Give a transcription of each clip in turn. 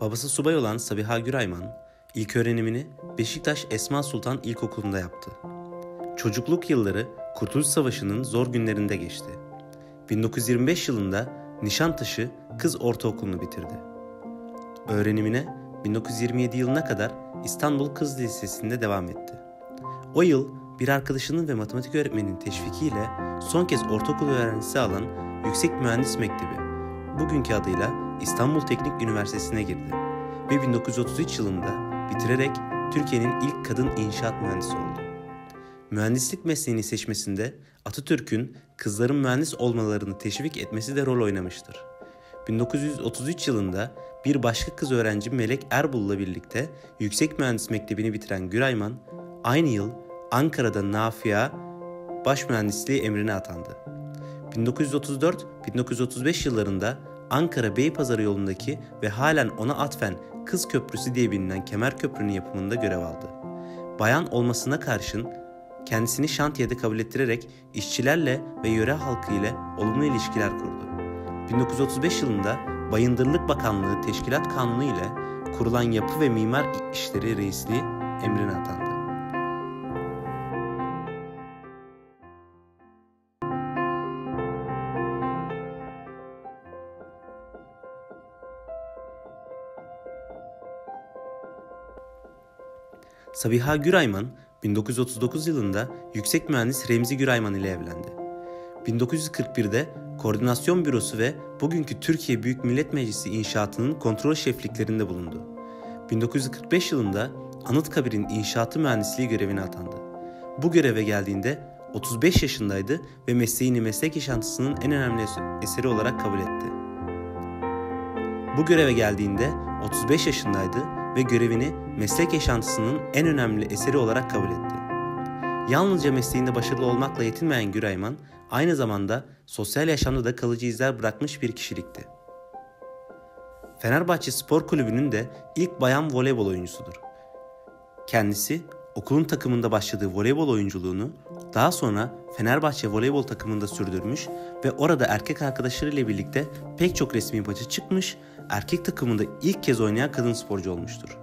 Babası subay olan Sabiha Gürayman, ilk öğrenimini Beşiktaş Esma Sultan İlkokulu'nda yaptı. Çocukluk yılları Kurtuluş Savaşı'nın zor günlerinde geçti. 1925 yılında Nişantaşı Kız Ortaokulu'nu bitirdi. Öğrenimine 1927 yılına kadar İstanbul Kız Lisesi'nde devam etti. O yıl bir arkadaşının ve matematik öğretmeninin teşvikiyle son kez ortaokul öğrencisi alan Yüksek Mühendis Mektebi, bugünkü adıyla İstanbul Teknik Üniversitesi'ne girdi ve 1933 yılında bitirerek Türkiye'nin ilk kadın inşaat mühendisi oldu. Mühendislik mesleğini seçmesinde Atatürk'ün kızların mühendis olmalarını teşvik etmesi de rol oynamıştır. 1933 yılında bir başka kız öğrenci Melek Erbul'la birlikte Yüksek Mühendis Mektebi'ni bitiren Gürayman, aynı yıl Ankara'da Nafia baş mühendisliği emrine atandı. 1934-1935 yıllarında Ankara Beypazarı yolundaki ve halen ona atfen Kız Köprüsü diye bilinen Kemer Köprü'nün yapımında görev aldı. Bayan olmasına karşın kendisini şantiyede kabul ettirerek işçilerle ve yöre halkı ile olumlu ilişkiler kurdu. 1935 yılında Bayındırlık Bakanlığı Teşkilat Kanunu ile kurulan Yapı ve Mimar İşleri Reisliği emrine atandı. Sabiha Gürayman 1939 yılında yüksek mühendis Remzi Gürayman ile evlendi. 1941'de Koordinasyon Bürosu ve bugünkü Türkiye Büyük Millet Meclisi inşaatının kontrol şefliklerinde bulundu. 1945 yılında Anıtkabir'in inşaatı mühendisliği görevine atandı. Bu göreve geldiğinde 35 yaşındaydı ve mesleğini meslek yaşantısının en önemli eseri olarak kabul etti. Bu göreve geldiğinde 35 yaşındaydı ve görevini meslek yaşantısının en önemli eseri olarak kabul etti. Yalnızca mesleğinde başarılı olmakla yetinmeyen Gürayman, aynı zamanda sosyal yaşamda da kalıcı izler bırakmış bir kişilikti. Fenerbahçe Spor Kulübü'nün de ilk bayan voleybol oyuncusudur. Kendisi okulun takımında başladığı voleybol oyunculuğunu daha sonra Fenerbahçe voleybol takımında sürdürmüş ve orada erkek arkadaşlarıyla birlikte pek çok resmi maça çıkmış, erkek takımında ilk kez oynayan kadın sporcu olmuştur.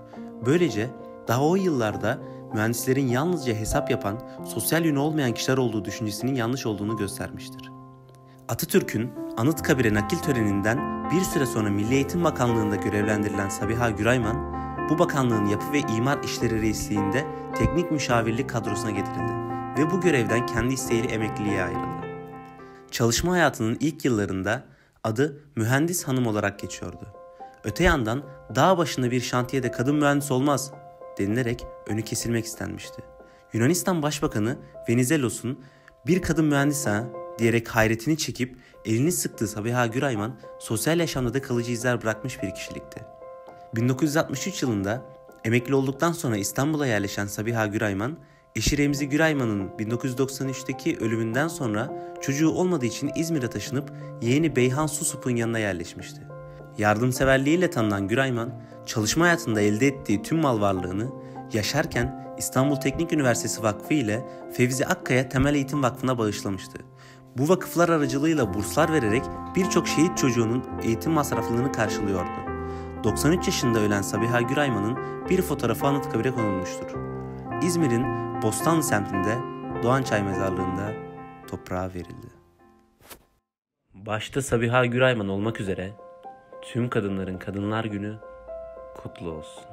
Böylece daha o yıllarda mühendislerin yalnızca hesap yapan, sosyal yönü olmayan kişiler olduğu düşüncesinin yanlış olduğunu göstermiştir. Atatürk'ün Anıtkabir'e nakil töreninden bir süre sonra Milli Eğitim Bakanlığı'nda görevlendirilen Sabiha Gürayman, bu bakanlığın yapı ve imar işleri reisliğinde teknik müşavirlik kadrosuna getirildi ve bu görevden kendi isteğiyle emekliliğe ayrıldı. Çalışma hayatının ilk yıllarında adı mühendis hanım olarak geçiyordu. Öte yandan dağ başında bir şantiyede kadın mühendis olmaz denilerek önü kesilmek istenmişti. Yunanistan Başbakanı Venizelos'un bir kadın mühendis ha diyerek hayretini çekip elini sıktığı Sabiha Gürayman sosyal yaşamda da kalıcı izler bırakmış bir kişilikti. 1963 yılında emekli olduktan sonra İstanbul'a yerleşen Sabiha Gürayman, eşi Remzi Gürayman'ın 1993'teki ölümünden sonra çocuğu olmadığı için İzmir'e taşınıp yeğeni Beyhan Susup'un yanına yerleşmişti. Yardımseverliğiyle tanınan Gürayman, çalışma hayatında elde ettiği tüm mal varlığını yaşarken İstanbul Teknik Üniversitesi Vakfı ile Fevzi Akkaya Temel Eğitim Vakfı'na bağışlamıştı. Bu vakıflar aracılığıyla burslar vererek birçok şehit çocuğunun eğitim masraflarını karşılıyordu. 93 yaşında ölen Sabiha Gürayman'ın bir fotoğrafı Anıtkabir'e konulmuştur. İzmir'in Bostanlı semtinde Doğançay mezarlığında toprağa verildi. Başta Sabiha Gürayman olmak üzere tüm kadınların Kadınlar Günü kutlu olsun.